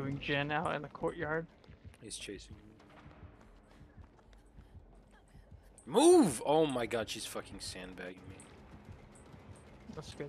doing Jen out in the courtyard. He's chasing me. Move! Oh my god, she's fucking sandbagging me. That's good.